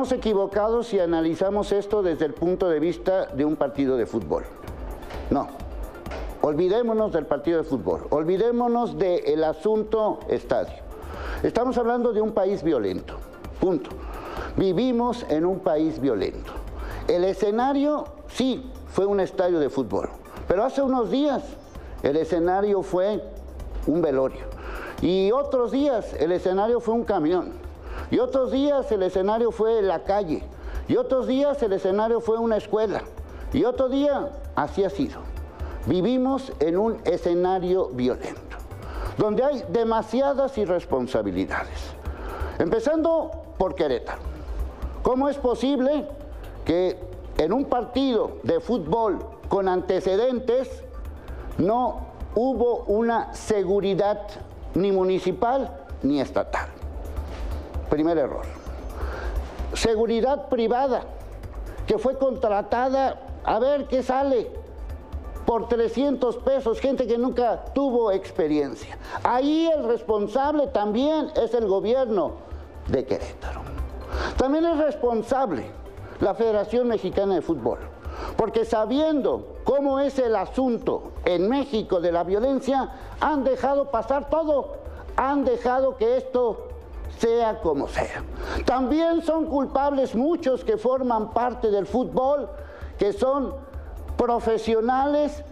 Estamos equivocados si analizamos esto desde el punto de vista de un partido de fútbol. No. Olvidémonos del partido de fútbol. Olvidémonos del asunto estadio. Estamos hablando de un país violento. Punto. Vivimos en un país violento. El escenario, sí, fue un estadio de fútbol. Pero hace unos días el escenario fue un velorio. Y otros días el escenario fue un camión. Y otros días el escenario fue la calle. Y otros días el escenario fue una escuela. Y otro día así ha sido. Vivimos en un escenario violento, donde hay demasiadas irresponsabilidades. Empezando por Querétaro. ¿Cómo es posible que en un partido de fútbol con antecedentes no hubo una seguridad ni municipal ni estatal? Primer error. Seguridad privada, que fue contratada a ver qué sale por 300 pesos, gente que nunca tuvo experiencia. Ahí el responsable también es el gobierno de Querétaro. También es responsable la Federación Mexicana de Fútbol, porque sabiendo cómo es el asunto en México de la violencia, han dejado pasar todo, han dejado que esto sea como sea. También son culpables muchos que forman parte del fútbol, que son profesionales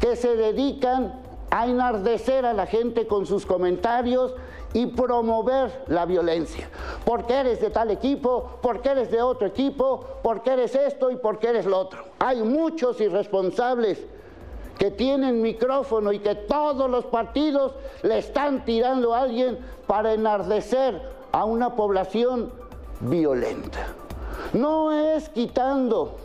que se dedican a enardecer a la gente con sus comentarios y promover la violencia. Porque eres de tal equipo, porque eres de otro equipo, porque eres esto y porque eres lo otro. Hay muchos irresponsables que tienen micrófono y que todos los partidos le están tirando a alguien para enardecer a una población violenta. No es quitando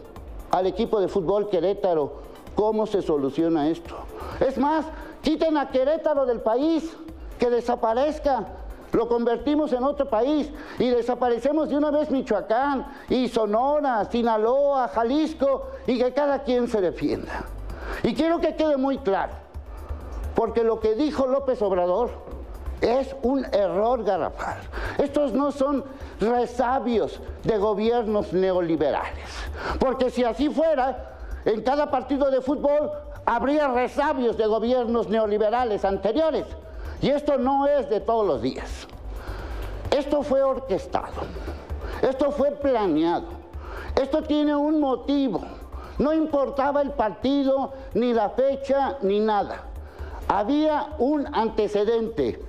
al equipo de fútbol Querétaro cómo se soluciona esto. Es más, quiten a Querétaro del país que desaparezca. Lo convertimos en otro país y desaparecemos de una vez Michoacán y Sonora, Sinaloa, Jalisco y que cada quien se defienda. Y quiero que quede muy claro, porque lo que dijo López Obrador es un error garrafal. Estos no son resabios de gobiernos neoliberales, porque si así fuera, en cada partido de fútbol habría resabios de gobiernos neoliberales anteriores. Y esto no es de todos los días. Esto fue orquestado. Esto fue planeado. Esto tiene un motivo. No importaba el partido, ni la fecha, ni nada. Había un antecedente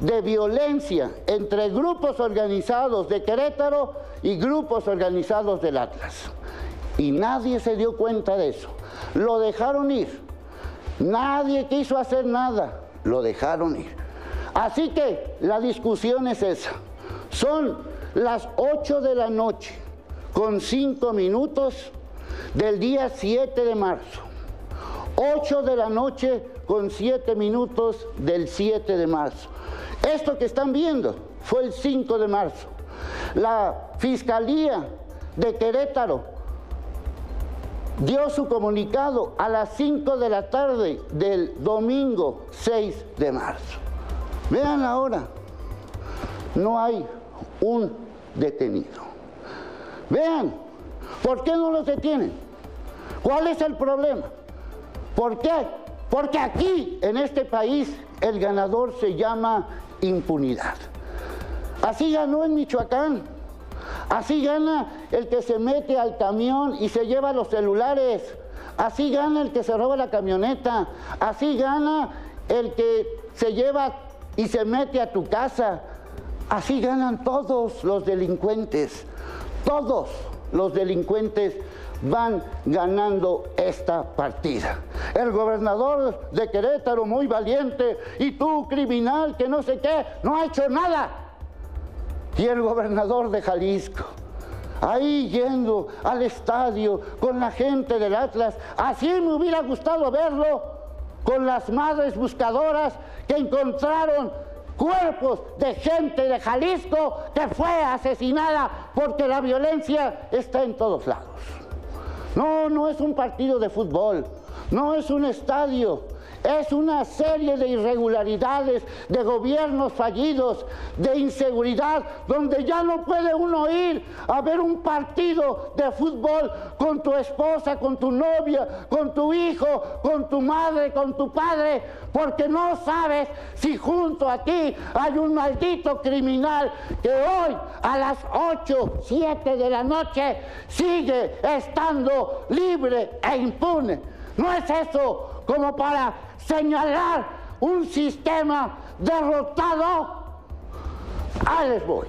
de violencia entre grupos organizados de Querétaro y grupos organizados del Atlas. Y nadie se dio cuenta de eso. Lo dejaron ir. Nadie quiso hacer nada lo dejaron ir. Así que la discusión es esa. Son las 8 de la noche con 5 minutos del día 7 de marzo. 8 de la noche con 7 minutos del 7 de marzo. Esto que están viendo fue el 5 de marzo. La Fiscalía de Querétaro dio su comunicado a las 5 de la tarde del domingo 6 de marzo. Vean ahora, no hay un detenido. Vean, ¿por qué no los detienen? ¿Cuál es el problema? ¿Por qué? Porque aquí, en este país, el ganador se llama impunidad. Así ganó en Michoacán. Así gana el que se mete al camión y se lleva los celulares. Así gana el que se roba la camioneta. Así gana el que se lleva y se mete a tu casa. Así ganan todos los delincuentes. Todos los delincuentes van ganando esta partida. El gobernador de Querétaro, muy valiente, y tú, criminal, que no sé qué, no ha hecho nada y el gobernador de Jalisco. Ahí yendo al estadio con la gente del Atlas. Así me hubiera gustado verlo con las madres buscadoras que encontraron cuerpos de gente de Jalisco que fue asesinada porque la violencia está en todos lados. No, no es un partido de fútbol. No es un estadio, es una serie de irregularidades, de gobiernos fallidos, de inseguridad, donde ya no puede uno ir a ver un partido de fútbol con tu esposa, con tu novia, con tu hijo, con tu madre, con tu padre, porque no sabes si junto a ti hay un maldito criminal que hoy a las 8, 7 de la noche sigue estando libre e impune. No es eso como para señalar un sistema derrotado. Ahí les voy.